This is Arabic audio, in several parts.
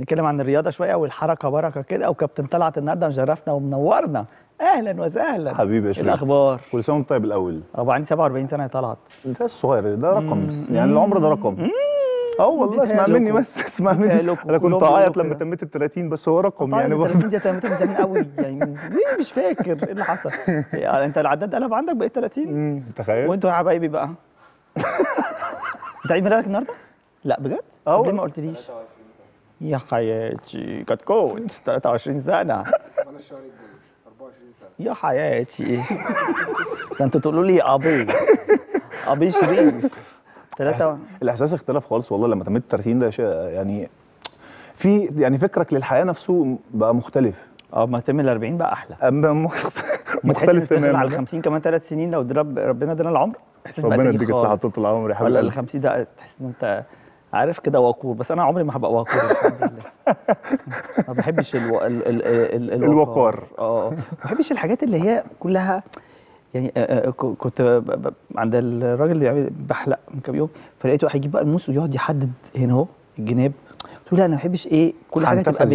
نتكلم عن الرياضة شوية والحركة بركة كده. وكابتن طلعت النهارده مشرفنا ومنورنا. أهلا وسهلا. حبيبي يا شريف. الأخبار؟ كل سنة وأنت طيب الأول؟ ابو عندي 47 سنة يا طلعت ده الصغير ده رقم يعني العمر ده رقم. أه والله اسمع. مني بس اسمع مني. أنا كنت أعيط لما. تميت ال 30 بس هو رقم يعني يعني. برضه 30 دي تمت من زمان قوي. يعني مش فاكر؟ إيه اللي حصل؟ يعني أنت العداد قلب عندك بقيت 30 مم، تخيل. وانتوا يا حبايبي بقى. أنت عيد ميلادك النهارده؟ لا بجد؟ أه ليه ما قلتليش؟ يا حياتي كتكوت 23 سنة أنا الشهر الجاي 24 سنة. يا حياتي. ده أنتوا تقولوا لي أبي. أبي شريف. ثلاثة الإحساس اختلف خالص والله لما تميت 30 ده شيء يعني في يعني فكرك للحياة نفسه بقى مختلف. أه ما تم ال 40 بقى أحلى. أما مخ- ما تحس إنك مختلف داخل على تماما ال 50 كمان ثلاث سنين لو ربنا ادانا العمر احساس بقى ربنا يديك الصحة. طول العمر يا ولا ال حبيبي. 50 ده تحس إن أنت عارف كده وقور بس أنا عمري ما هبقى وقور الحمد لله. ما بحبش ألو... ال... ال... ال... ال... الوقار. آه. ما بحبش الحاجات اللي هي كلها يعني آه، آه، كنت ب- عند الراجل اللي بحلق من كام يوم فلقيته هيجيب بقى الموس ويقعد يحدد هنا أهو الجناب. قلت له لا أنا ما بحبش إيه كل حاجة تبقى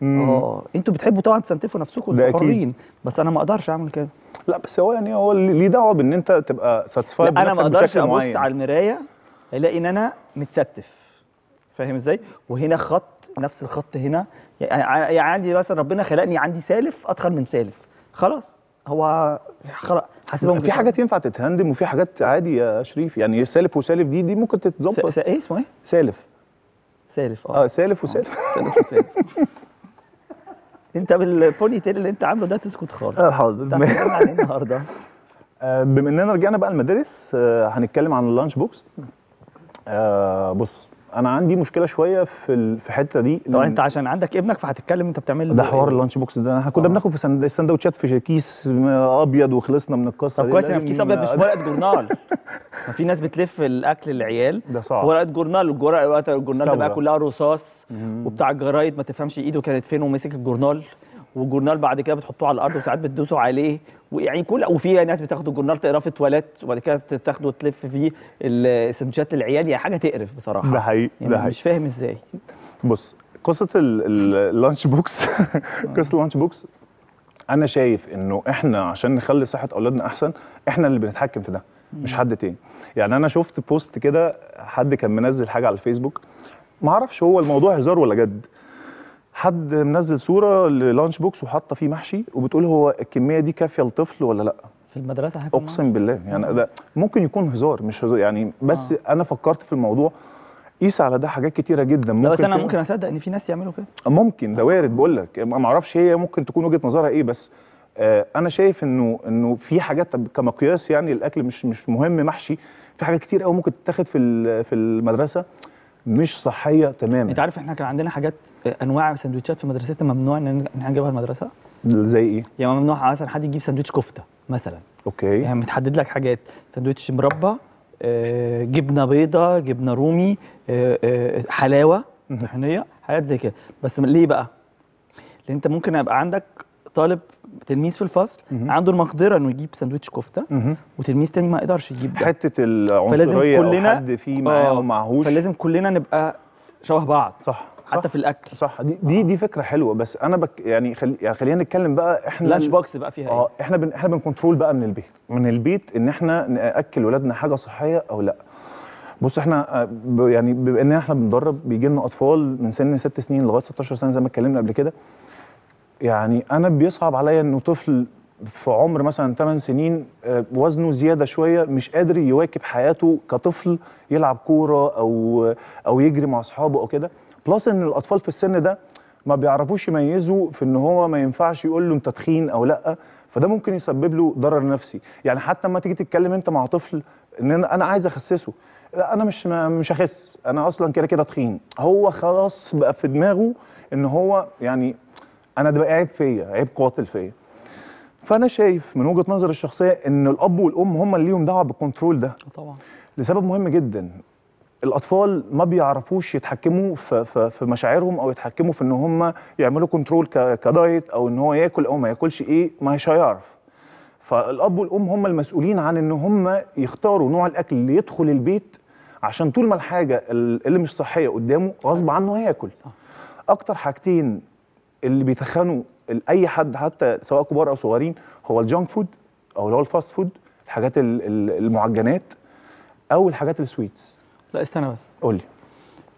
مم. آه. أنتوا بتحبوا طبعا تسنتفوا نفسكم أنتوا. حرين بس أنا ما أقدرش أعمل كده. لا بس هو يعني هو ليه دعوة بإن أنت تبقى ساتسفايد أنا ما أقدرش بشكل أبص معين؟ على المراية الاقي إن أنا متستف. فاهم إزاي؟ وهنا خط نفس الخط هنا. يعني عندي مثلا ربنا خلقني عندي سالف أتخن من سالف. خلاص. هو خلاص. حاسبهم في حاجات ينفع تتهندم وفي حاجات عادي يا شريف. يعني سالف وسالف دي دي ممكن. تتظبط. س... إيه اسمه إيه؟ سالف. سالف آه. آه سالف وسالف. سالف وسالف. أنت بال ponytail اللي أنت عامله ده تسكت خالص. آه حاضر. النهارده. آه، بما إننا رجعنا بقى المدارس آه، هنتكلم عن ال lunch box. آه بص أنا عندي مشكلة شوية في في الحتة دي طبعا لأن أنت عشان عندك ابنك فهتتكلم أنت بتعمل ده حوار إيه؟ ال lunch box ده إحنا كنا آه. بناخد في سند- السندوتشات في كيس أبيض وخلصنا من القصة طب. كويس في كيس أبيض مش ورقة جورنال ما في ناس بتلف الأكل للعيال ده صعب ورقة جورنال وقت الجورنال ده بقى. كلها رصاص. وبتاع الجرايد ما تفهمش إيده كانت فين ومسك الجورنال والجورنال بعد كده بتحطوه على الأرض وساعات بتدوسوا عليه. ويعني كل وفي ناس بتاخد الجورنال تقراه في التواليت وبعد كده تاخده وتلف فيه السندوتشات للعيال. يعني حاجة تقرف بصراحة. ده حقيقي يعني ده حقيقي. مش فاهم إزاي. بص قصة ال- ال- ال lunch box قصة ال lunch box أنا شايف إنه إحنا عشان نخلي صحة أولادنا أحسن إحنا اللي بنتحكم في ده مش حد تاني. يعني أنا شفت post كده حد كان منزل حاجة على الفيسبوك ما أعرفش هو الموضوع هزار ولا جد حد منزل صورة لل lunch box وحاطة فيه محشي وبتقول هو الكمية دي كافية لطفل ولا لأ؟ في المدرسة أقسم بالله. يعني ده ممكن يكون هزار مش هزار. يعني بس أنا فكرت في الموضوع. قيس على ده حاجات كتيرة جدا. ممكن بس أنا ممكن أصدق إن في ناس يعملوا كده؟ ممكن. ده وارد. بقول لك ما أعرفش هي ممكن تكون وجهة نظرها إيه بس آه أنا شايف إنه إنه في حاجات كمقياس يعني الأكل مش مش مهم محشي. في حاجات كتير قوي ممكن تتاخد في في المدرسة. مش صحية تماما. انت عارف إحنا كان عندنا حاجات انواع سندوتشات في مدرستنا ممنوع ان إحنا نجيبها المدرسة؟ زي إيه؟ يعني ممنوع مثلا حد يجيب سندوتش كفتة مثلا. أوكي. يعني متحدد لك حاجات سندوتش مربى آه، جبنة بيضة جبنة رومي آه، آه، حلاوة طحينية حاجات زي كده. بس ليه بقى؟ لأن انت ممكن يبقى عندك طالب تلميذ في الفصل مهم. عنده المقدرة إنه يجيب سندوتش كفتة مهم. وتلميذ تاني ما يقدرش يجيب ده. حتة العنصرية أو كلنا- حد فيه معاه آه، أو معهوش. فلازم كلنا نبقى شبه بعض صح حتى صح. في الأكل. صح دي دي, دي فكرة حلوة بس أنا بك يعني, خلي يعني خلينا نتكلم بقى إحنا ال lunch box بقى فيها آه إيه؟ إحنا بن إحنا بن control بقى من البيت. من البيت إن إحنا نأكل ولادنا حاجة صحية أو لأ. بص إحنا آه، يعني بما إن إحنا بندرب بيجي لنا أطفال من سن 6 سنين لغاية 16 سنة زي ما اتكلمنا قبل كده يعني أنا بيصعب عليا إنه طفل في عمر مثلا 8 سنين آه، وزنه زيادة شوية مش قادر يواكب حياته كطفل يلعب كورة أو أو يجري مع أصحابه أو كده. بلس إن الأطفال في السن ده ما بيعرفوش يميزوا في إن هو ما ينفعش يقول له أنت تخين أو لأ. فده ممكن يسبب له ضرر نفسي. يعني حتى لما تيجي تتكلم أنت مع طفل إن أنا عايز أخسسه. لأ أنا مش مش هخس. أنا أصلا كده كده تخين. هو خلاص بقى في دماغه إن هو يعني أنا ده بقى عيب فيا عيب قاتل فيا. فأنا شايف من وجهة نظري الشخصية إن الأب والأم هم اللي ليهم دعوة بال control ده. طبعا. لسبب مهم جدا. الأطفال ما بيعرفوش يتحكموا في, في, في مشاعرهم أو يتحكموا في إن هم يعملوا control ك diet أو إن هو ياكل أو ما ياكلش إيه ما مش هيعرف. فالأب والأم هم المسؤولين عن إن هم يختاروا نوع الأكل اللي يدخل البيت عشان طول ما الحاجة ال- اللي مش صحية قدامه غصب عنه هياكل. أكتر حاجتين اللي بيتخنوا أي حد حتى سواء كبار أو صغيرين هو ال junk food أو اللي هو ال fast food الحاجات ال- ال- المعجنات أو الحاجات ال sweets. لا استنى بس. قول لي.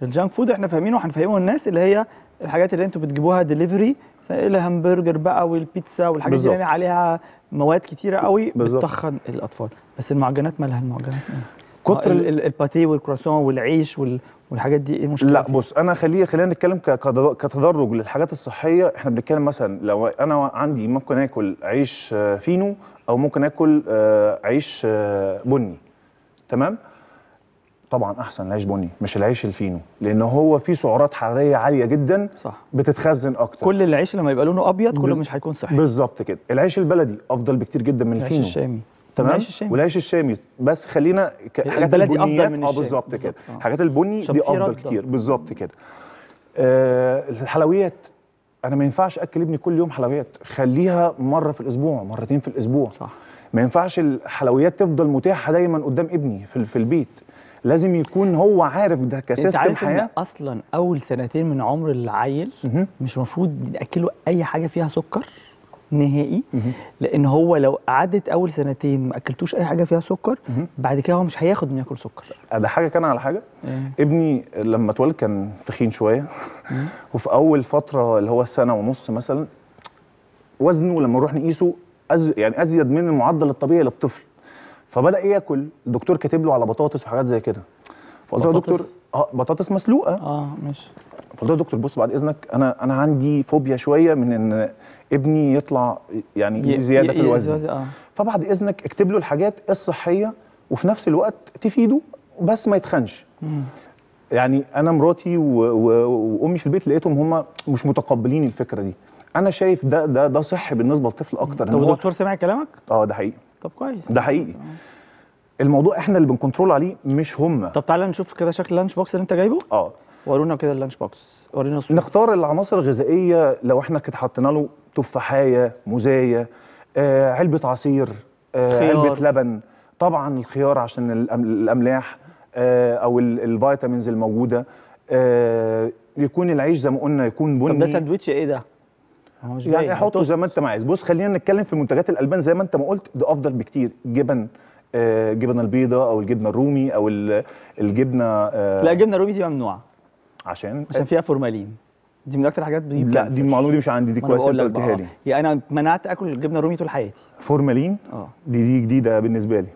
ال junk food إحنا فاهمينه وهنفهمه الناس اللي هي الحاجات اللي أنتوا بتجيبوها ديليفري الهمبرجر بقى والبيتزا والحاجات دي بالظبط. اللي عليها مواد كتيرة قوي بالظبط. بتخن الأطفال. بس المعجنات مالها المعجنات؟ كتر ال- الباتيه والكرواسون والعيش وال- والحاجات دي إيه المشكلة لا فيها؟ بص أنا خليه خلينا نتكلم كتدرج للحاجات الصحية. إحنا بنتكلم مثلا لو أنا عندي ممكن آكل عيش آه، فينو أو ممكن آكل آه، عيش آه، بني. تمام؟ طبعا أحسن العيش بني مش العيش الفينو لأن هو فيه سعرات حرارية عالية جدا صح. بتتخزن أكتر. كل العيش لما يبقى لونه أبيض كله مش هيكون صحي. بالظبط كده. العيش البلدي أفضل بكتير جدا من العيش الفينو. الشامي. تمام؟ العيش الشامي والعيش الشامي بس خلينا حاجات البنيات. من آه. بالظبط كده. آه. حاجات البني دي أفضل. كتير. بالظبط كده. آه الحلويات أنا ما ينفعش أكل ابني كل يوم حلويات. خليها مرة في الأسبوع مرتين في الأسبوع. صح. ما ينفعش الحلويات تفضل متاحة دايما قدام ابني في, في البيت. لازم يكون هو عارف ده أنت ك system حياه أصلا أول سنتين من عمر العيل. مش المفروض ناكله أي حاجة فيها سكر؟ نهائي. لأن هو لو قعدت أول سنتين ما أكلتوش أي حاجة فيها سكر. بعد كده هو مش هياخد انه ياكل سكر. ده حاجة كان على حاجة. ابني لما اتولد كان تخين شوية. وفي أول فترة اللي هو سنة ونص مثلا وزنه لما نروح نقيسه أز... يعني أزيد من المعدل الطبيعي للطفل. فبدأ ياكل. الدكتور كاتب له على بطاطس وحاجات زي كده. فقلت له يا؟ دكتور آه بطاطس مسلوقة. آه ماشي. فقلت له يا دكتور بص بعد إذنك أنا أنا عندي فوبيا شوية من إن ابني يطلع يعني زيادة في الوزن. آه. فبعد إذنك اكتب له الحاجات الصحية وفي نفس الوقت تفيده بس ما يتخنش. مم. يعني أنا مراتي. وأمي في البيت لقيتهم هم مش متقبلين الفكرة دي. أنا شايف ده ده ده صحي بالنسبة للطفل أكتر طب الدكتور سمع كلامك؟ آه ده حقيقي. طب كويس. ده حقيقي. الموضوع إحنا اللي بن control عليه مش هم. طب تعالى نشوف كده شكل ال lunch box اللي انت جايبه. آه. ورونا كده ال lunch box. ورينا الصورة. نختار العناصر الغذائية لو إحنا كده حطينا له تفاحاية موزاية آه علبة عصير آه خيار. علبه لبن. طبعا الخيار عشان الأملاح آه أو ال- ال vitamins الموجودة. آه يكون العيش زي ما قلنا يكون طب ده بني ساندوتش إيه ده؟ يعني حطه. زي ما انت عايز. بص خلينا نتكلم في منتجات الألبان. زي ما انت ما قلت ده أفضل بكتير. جبن آه جبن البيضاء أو الجبنة الرومي أو ال- الجبنة آه لا جبنه رومي دي ممنوعة. عشان؟ عشان فيها فورمالين. دي من أكتر الحاجات بتجيب لا. دي المعلومة دي مش عندي دي ما أنا كويس بقول أنت قلتها آه. لي. يعني أنا منعت أكل الجبنة الرومي طول حياتي. فورمالين؟ آه. دي دي جديدة بالنسبة لي.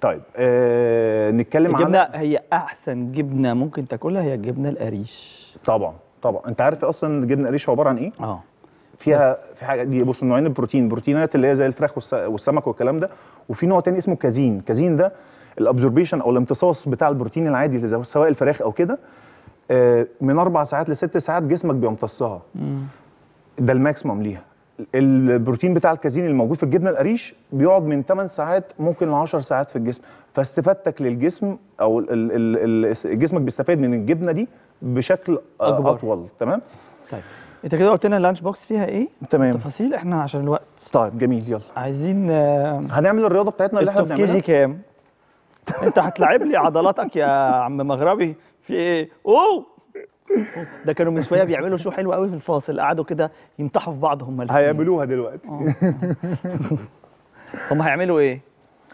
طيب آه نتكلم الجبنة عن هي أحسن جبنة ممكن تاكلها هي الجبنة القريش. طبعا طبعا. أنت عارف أصلا الجبنة القريش عبارة عن إيه؟ آه. فيها في حاجة دي بص نوعين البروتين. بروتينات اللي هي زي الفراخ والس- والسمك والكلام ده. وفي نوع تاني اسمه كازين. كازين ده ال absorption أو الامتصاص بتاع البروتين العادي اللي سواء الفراخ أو كده آه، من أربع ساعات لست ساعات جسمك بيمتصها. ده ال maximum ليها. البروتين بتاع الكازين الموجود في الجبنة القريش بيقعد من 8 ساعات ممكن ل 10 ساعات في الجسم. فاستفادتك للجسم أو ال ال ال جسمك بيستفاد من الجبنة دي بشكل أكبر. أطول. تمام؟ طيب. انت كده قلت لنا ال lunch box فيها إيه؟ تمام. تفاصيل إحنا عشان الوقت. طيب جميل يلا. عايزين هنعمل الرياضة بتاعتنا اللي إحنا بنعملها؟ كام؟ انت هتلعب لي عضلاتك يا عم مغربي؟ في إيه؟ اوه! ده كانوا من شوية بيعملوا show حلو قوي في الفاصل. قعدوا كده يمطحوا في بعض هم الاثنين هيعملوها دلوقتي. هم هيعملوا إيه؟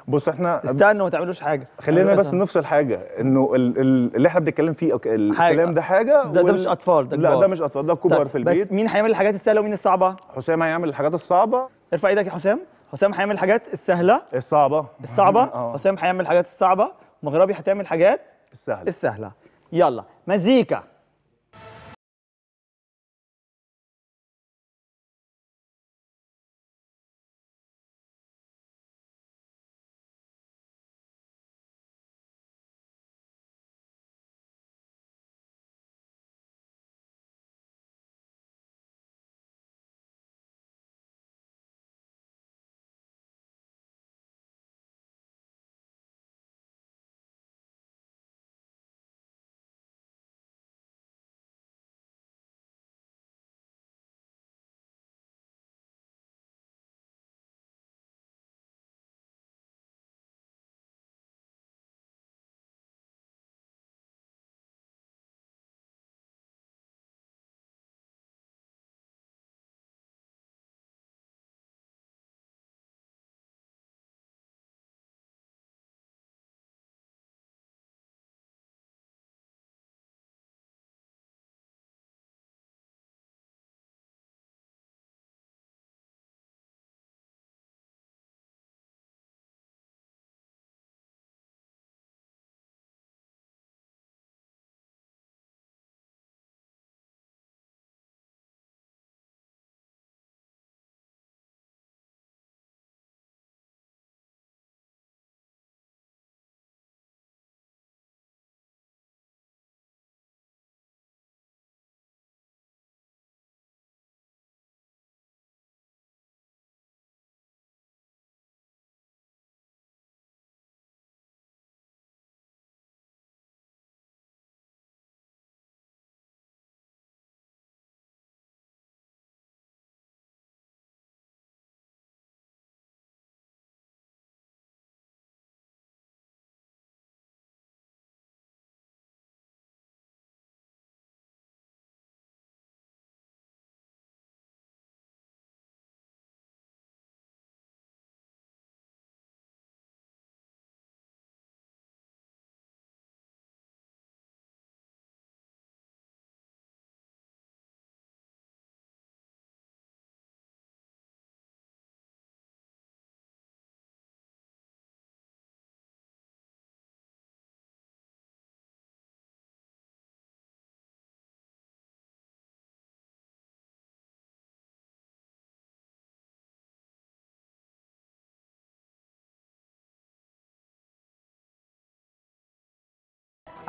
بص إحنا استنوا ما تعملوش حاجة. خلينا بس نفصل حاجة. انه ال- ال- اللي إحنا بنتكلم فيه الكلام ده حاجة ده, ده مش أطفال ده لا. ده مش أطفال ده كبار طيب، في البيت. بس مين هيعمل الحاجات السهلة ومين الصعبة؟ حسام هيعمل الحاجات الصعبة. ارفع إيدك يا حسام. حسام هيعمل الحاجات السهلة. الصعبة. الصعبة. آه. حسام هيعمل الحاجات الصعبة. مغربي هتعمل حاجات السهل السهلة. يلا. مزيكا.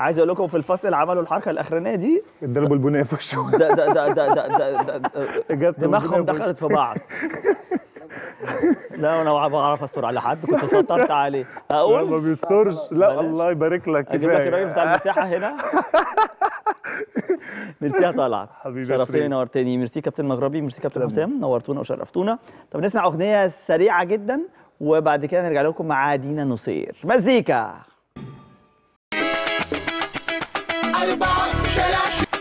عايز أقول لكم في الفصل عملوا الحركة الأخرانية دي اداله بالبنيه في وشه ده ده ده ده ده, ده, ده, دماغهم دخلت في بعض. لا أنا ما بعرف أستر على حد كنت سطرت عليه. لا ما قال ما بيسترش. لا. الله يبارك لك أجيب لك. الراجل بتاع المساحة هنا. ميرسي يا طلعت حبيبي شرفتني. نورتني. ميرسي كابتن مغربي ميرسي كابتن. حسام نورتونا وشرفتونا. طب نسمع أغنية سريعة جدا وبعد كده نرجع لكم مع دينا نصير. مزيكا. Shut up.